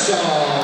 So.